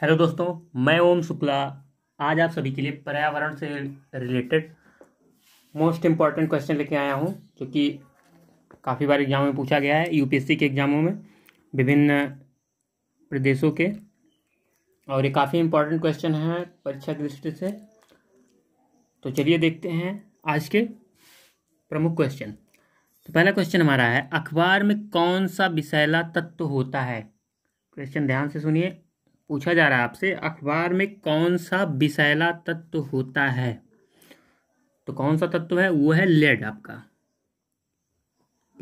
Hello दोस्तों, मैं ओम शुक्ला। आज आप सभी के लिए पर्यावरण से रिलेटेड मोस्ट इंपॉर्टेंट क्वेश्चन लेके आया हूँ, जो कि काफ़ी बार एग्ज़ाम में पूछा गया है, यूपीएससी के एग्जामों में, विभिन्न प्रदेशों के। और ये काफ़ी इम्पोर्टेंट क्वेश्चन है परीक्षा की दृष्टि से। तो चलिए देखते हैं आज के प्रमुख क्वेश्चन। तो पहला क्वेश्चन हमारा है, अखबार में कौन सा विषैला तत्व होता है? क्वेश्चन ध्यान से सुनिए। पूछा जा रहा है आपसे, अखबार में कौन सा विषैला तत्व होता है? तो कौन सा तत्व है? वो है लेड आपका।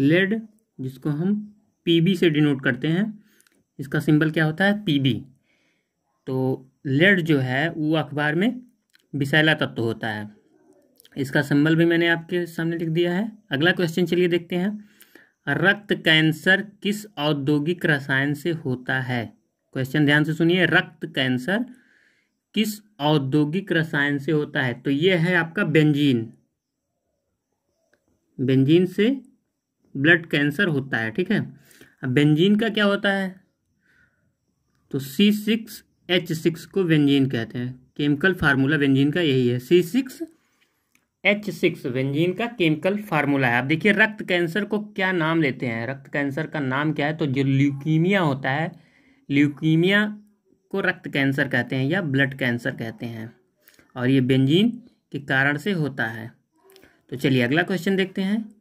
लेड, जिसको हम पीबी से डिनोट करते हैं, इसका सिंबल क्या होता है? पीबी तो लेड जो है, वो अखबार में विषैला तत्व होता है। इसका सिंबल भी मैंने आपके सामने लिख दिया है। अगला क्वेश्चन चलिए देखते हैं। रक्त कैंसर किस औद्योगिक रसायन से होता है? क्वेश्चन ध्यान से सुनिए। रक्त कैंसर किस औद्योगिक रसायन से होता है? तो ये है आपका बेंजीन। बेंजीन से ब्लड कैंसर होता है, ठीक है? अब बेंजीन का क्या होता है? तो सी सिक्स एच सिक्स को बेंजीन कहते हैं। केमिकल फार्मूला बेंजीन का यही है। C six H six benzene का केमिकल फार्मूला है। आप देखिए, रक्त कैंसर को क्या नाम लेते हैं? रक्त कैंसर का नाम क्या है? तो जो ल्यूकीमिया होता है ल्यूकीमिया को रक्त कैंसर कहते हैं या ब्लड कैंसर कहते हैं। और ये बेंजीन के कारण से होता है। तो चलिए अगला क्वेश्चन देखते हैं।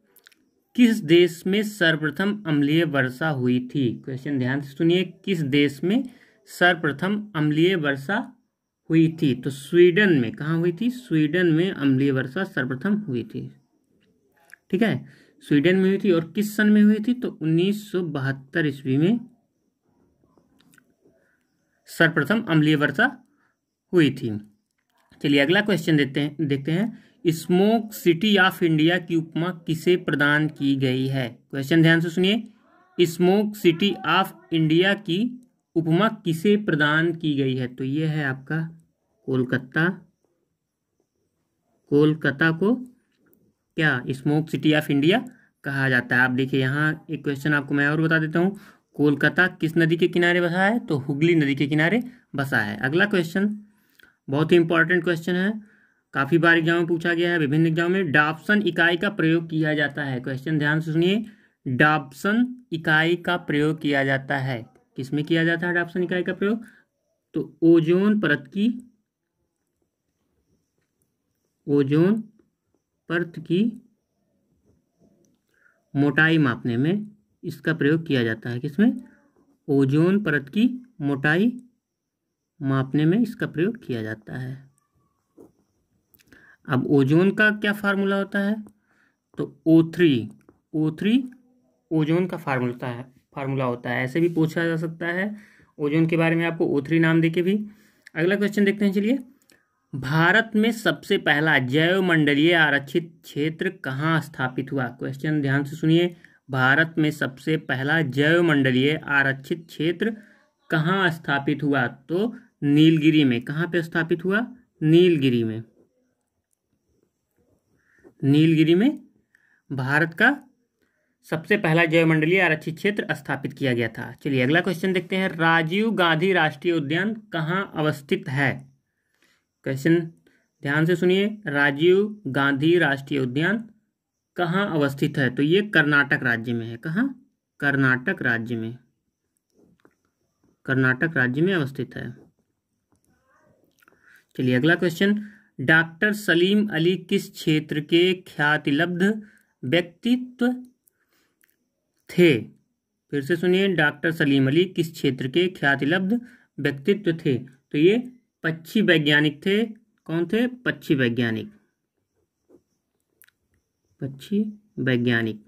किस देश में सर्वप्रथम अम्लीय वर्षा हुई थी? क्वेश्चन ध्यान से सुनिए, किस देश में सर्वप्रथम अम्लीय वर्षा हुई थी? तो स्वीडन में, कहाँ हुई थी? स्वीडन में अम्लीय वर्षा सर्वप्रथम हुई थी। ठीक है? स्वीडन में हुई थी और किस सन में हुई थी? तो उन्नीस सौ बहत्तर ईस्वी में सर्वप्रथम अम्लीय वर्षा हुई थी। चलिए अगला क्वेश्चन देते हैं, देखते हैं, स्मोक सिटी ऑफ़ इंडिया की उपमा किसे प्रदान की गई है? क्वेश्चन ध्यान से सुनिए, स्मोक सिटी ऑफ़ इंडिया की उपमा किसे प्रदान की गई है? तो ये है आपका कोलकाता कोलकाता को क्या स्मोक सिटी ऑफ़ इंडिया कहा जाता है? आप देखिए, यहाँ एक क्वेश्चन आपको मैं और बता देता हूँ। कोलकाता किस नदी के किनारे बसा है? तो हुगली नदी के किनारे बसा है। अगला क्वेश्चन बहुत ही इंपॉर्टेंट क्वेश्चन है। काफ़ी बार एग्ज़ाम में पूछा गया है, विभिन्न एग्ज़ाम में डाप्सन इकाई का प्रयोग किया जाता है। क्वेश्चन ध्यान से सुनिए। डाप्सन इकाई का प्रयोग किया जाता है। किसमें किया जाता है डाप्सन इकाई का प्रयोग? तो ओजोन परत की, ओजोन परत की मोटाई मापने में इसका प्रयोग किया जाता है किसमें? ओजोन परत की मोटाई मापने में इसका प्रयोग किया जाता है। अब ओजोन का क्या फार्मूला होता है? तो O three O three ozone का फार्मूला है, फार्मूला होता है। ऐसे भी पूछा जा सकता है ओजोन के बारे में आपको ओ थ्री नाम देके भी। अगला क्वेश्चन देखते हैं, चलिए। भारत में सबसे पहला जैव मंडलीय आरक्षित क्षेत्र कहाँ स्थापित हुआ? क्वेश्चन ध्यान से सुनिए। भारत में सबसे पहला जैव मंडलीय आरक्षित क्षेत्र कहाँ स्थापित हुआ? तो नीलगिरी में। कहाँ पे स्थापित हुआ? नीलगिरी में। नीलगिरी में भारत का सबसे पहला जैव मंडलीय आरक्षित क्षेत्र स्थापित किया गया था। चलिए अगला क्वेश्चन देखते हैं। राजीव गांधी राष्ट्रीय उद्यान कहाँ अवस्थित है? क्वेश्चन ध्यान से सुनिए। राजीव गांधी राष्ट्रीय उद्यान कहाँ अवस्थित है? तो ये कर्नाटक राज्य में है। कहाँ? कर्नाटक राज्य में। कर्नाटक राज्य में अवस्थित है। चलिए अगला क्वेश्चन डॉक्टर सलीम अली किस क्षेत्र के ख्यातिलब्ध व्यक्तित्व थे? फिर से सुनिए, डॉक्टर सलीम अली किस क्षेत्र के ख्यातिलब्ध व्यक्तित्व थे? तो ये पक्षी वैज्ञानिक थे। कौन थे? पक्षी वैज्ञानिक। पक्षी वैज्ञानिक।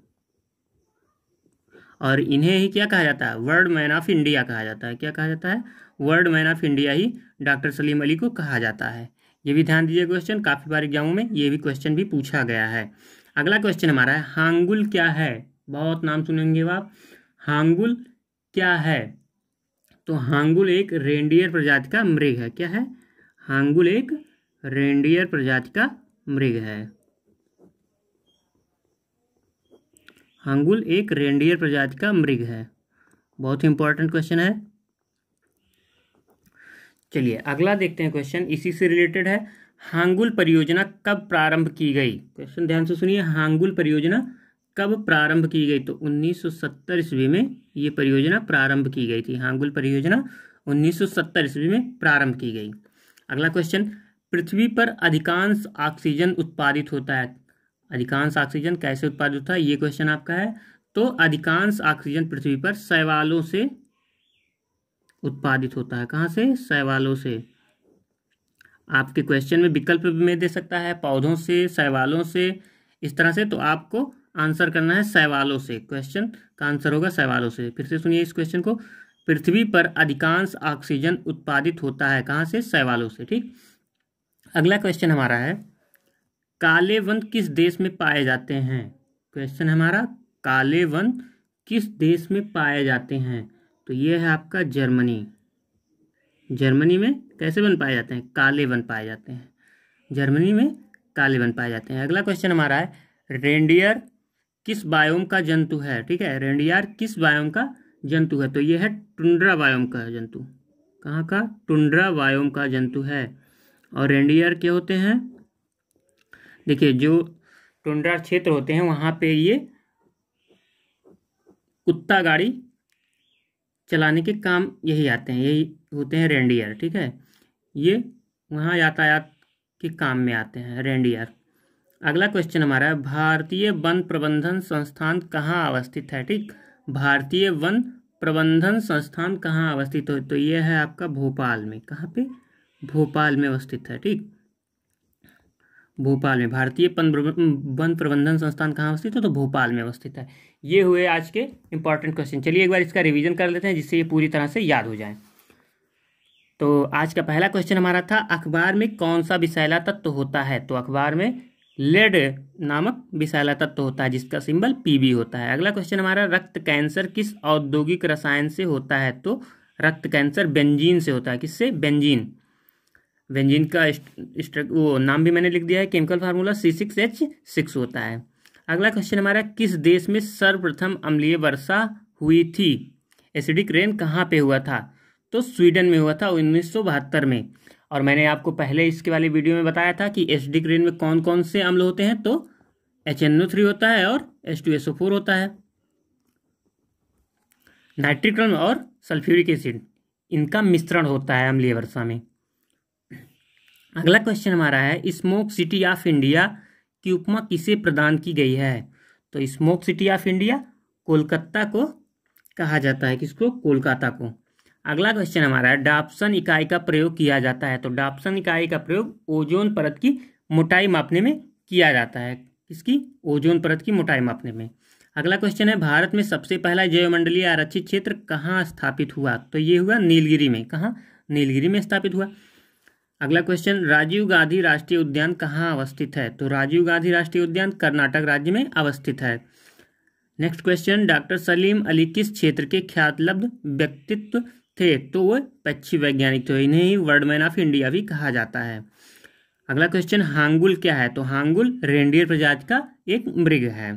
और इन्हें ही क्या कहा जाता है? वर्ल्ड मैन ऑफ़ इंडिया कहा जाता है। क्या कहा जाता है? वर्ल्ड मैन ऑफ़ इंडिया ही डॉक्टर सलीम अली को कहा जाता है। ये भी ध्यान दीजिए क्वेश्चन काफ़ी बार एग्जामों में ये भी क्वेश्चन भी पूछा गया है। अगला क्वेश्चन हमारा है, हांगुल क्या है? बहुत नाम सुनेंगे आप। हांगुल क्या है? तो हांगुल एक रेंडियर प्रजाति का मृग है। क्या है? हांगुल एक रेंडियर प्रजाति का मृग है। हांगुल एक रेंडियर प्रजाति का मृग है। बहुत ही इंपॉर्टेंट क्वेश्चन है। चलिए, अगला देखते हैं क्वेश्चन इसी से रिलेटेड है। हांगुल परियोजना कब प्रारंभ की गई? क्वेश्चन ध्यान से सुनिए, हांगुल परियोजना कब प्रारंभ की गई? तो 1970 ईस्वी में ये परियोजना प्रारंभ की गई थी। हांगुल परियोजना 1970 ईस्वी में प्रारंभ की गई। अगला क्वेश्चन पृथ्वी पर अधिकांश ऑक्सीजन उत्पादित होता है। अधिकांश ऑक्सीजन कैसे उत्पादित होता है? ये क्वेश्चन आपका है। तो अधिकांश ऑक्सीजन पृथ्वी पर शैवालों से उत्पादित होता है। कहाँ से? शैवालों से। आपके क्वेश्चन में विकल्प में दे सकता है। पौधों से, शैवालों से, इस तरह से। तो आपको आंसर करना है शैवालों से। क्वेश्चन का आंसर होगा शैवालों से। फिर से सुनिए इस क्वेश्चन को। पृथ्वी पर अधिकांश ऑक्सीजन उत्पादित होता है। कहाँ से? शैवालों से। ठीक? अगला क्वेश्चन हमारा है। काले वन किस देश में पाए जाते हैं? क्वेश्चन हमारा काले वन किस देश में पाए जाते हैं? तो ये है आपका जर्मनी। जर्मनी में कैसे वन पाए जाते हैं? काले वन पाए जाते हैं। जर्मनी में काले वन पाए जाते हैं। अगला क्वेश्चन हमारा है, रेंडियर किस बायोम का जंतु है? ठीक है, रेंडियर किस बायोम का जंतु है? तो ये है टुंड्रा बायोम का जंतु। कहाँ का? टुंड्रा बायोम का जंतु है। और रेंडियर क्या होते हैं? देखिए, जो टुंड्रा क्षेत्र होते हैं, वहाँ पे ये कुत्ता गाड़ी चलाने के काम यही आते हैं, यही होते हैं रेंडियर, ठीक है? ये वहाँ यातायात के काम में आते हैं, रेंडियर। अगला क्वेश्चन हमारा है, भारतीय वन प्रबंधन संस्थान कहाँ अवस्थित है, ठीक? भारतीय वन प्रबंधन संस्थान कहाँ अवस्थित हो? तो ये है आपका भोपाल में। कहाँ पे? भोपाल में अवस्थित है, ठीक? भोपाल में। भारतीय वन प्रबंधन संस्थान कहाँ अवस्थित है? तो भोपाल में अवस्थित है। ये हुए आज के इंपॉर्टेंट क्वेश्चन चलिए एक बार इसका रिवीजन कर लेते हैं, जिससे ये पूरी तरह से याद हो जाए। तो आज का पहला क्वेश्चन हमारा था, अखबार में कौन सा विषैला तत्व होता है? तो अखबार में लेड नामक विषैला तत्व होता है, जिसका सिंबल पीबी होता है। अगला क्वेश्चन हमारा, रक्त कैंसर किस औद्योगिक रसायन से होता है? तो रक्त कैंसर बेंजीन से होता है। किससे? बेंजीन बेंजीन का वो नाम भी मैंने लिख दिया है, chemical formula C six H six होता है। अगला क्वेश्चन हमारा, किस देश में सर्वप्रथम अम्लीय वर्षा हुई थी? एसिडिक रेन कहाँ पे हुआ था? तो स्वीडन में हुआ था उन्नीस सौ बहत्तर में। और मैंने आपको पहले इसके वाले वीडियो में बताया था कि एसिडिक रेन में कौन कौन से अम्ल होते हैं तो एच होता है और एच होता है। नाइट्रिक और सल्फ्यूरिक एसिड, इनका मिश्रण होता है अम्लीय वर्षा में। अगला क्वेश्चन हमारा है स्मोक सिटी ऑफ़ इंडिया की उपमा किसे प्रदान की गई है? तो smoke city of India Kolkata को कहा जाता है, किसको? कोलकाता को। अगला क्वेश्चन हमारा है डाप्सन इकाई का प्रयोग किया जाता है। तो डाप्सन इकाई का प्रयोग ओजोन परत की मोटाई मापने में किया जाता है। किसकी? ओजोन परत की मोटाई मापने में। अगला क्वेश्चन है, भारत में सबसे पहला जैवमंडलीय आरक्षित क्षेत्र कहाँ स्थापित हुआ? तो ये हुआ नीलगिरी में। कहाँ? नीलगिरी में स्थापित हुआ। अगला क्वेश्चन राजीव गांधी राष्ट्रीय उद्यान कहाँ अवस्थित है? तो राजीव गांधी राष्ट्रीय उद्यान कर्नाटक राज्य में अवस्थित है। Next question doctor Salim Ali किस क्षेत्र के ख्यातलब्ध व्यक्तित्व थे? तो वह पक्षी वैज्ञानिक थे, इन्हें ही वर्डमैन ऑफ़ इंडिया भी कहा जाता है। अगला क्वेश्चन हांगुल क्या है? तो हांगुल रेंडियर प्रजाति का एक मृग है।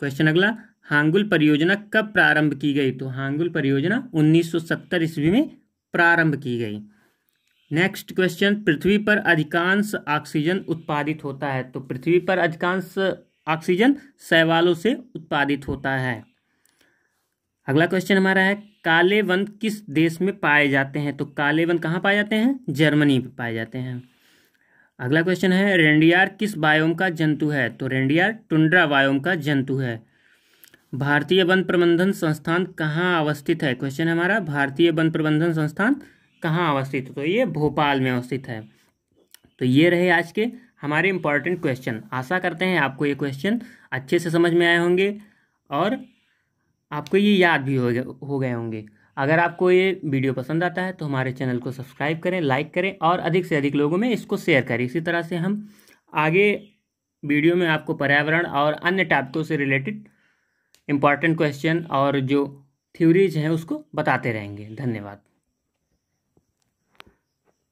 क्वेश्चन अगला, हांगुल परियोजना कब प्रारंभ की गई? तो हांगुल परियोजना 1970 ईस्वी में प्रारंभ की गई। नेक्स्ट क्वेश्चन पृथ्वी पर अधिकांश ऑक्सीजन उत्पादित होता है। तो पृथ्वी पर अधिकांश ऑक्सीजन शैवालों से उत्पादित होता है। अगला क्वेश्चन हमारा है, काले वन किस देश में पाए जाते हैं? तो काले वन कहाँ पाए जाते हैं? जर्मनी में पाए जाते हैं। अगला क्वेश्चन है, रेंडियार किस बायोम का जंतु है? तो रेंडियार टुंड्रा बायोम का जंतु है। भारतीय वन प्रबंधन संस्थान कहाँ अवस्थित है? क्वेश्चन हमारा, भारतीय वन प्रबंधन संस्थान कहाँ अवस्थित है? तो ये भोपाल में अवस्थित है। तो ये रहे आज के हमारे इंपॉर्टेंट क्वेश्चन आशा करते हैं आपको ये क्वेश्चन अच्छे से समझ में आए होंगे और आपको ये याद भी हो गए हो गए होंगे। अगर आपको ये वीडियो पसंद आता है तो हमारे चैनल को सब्सक्राइब करें लाइक करें और अधिक से अधिक लोगों में इसको शेयर करें। इसी तरह से हम आगे वीडियो में आपको पर्यावरण और अन्य टॉपिकों से रिलेटेड इंपॉर्टेंट क्वेश्चन और जो थ्योरीज हैं उसको बताते रहेंगे। धन्यवाद।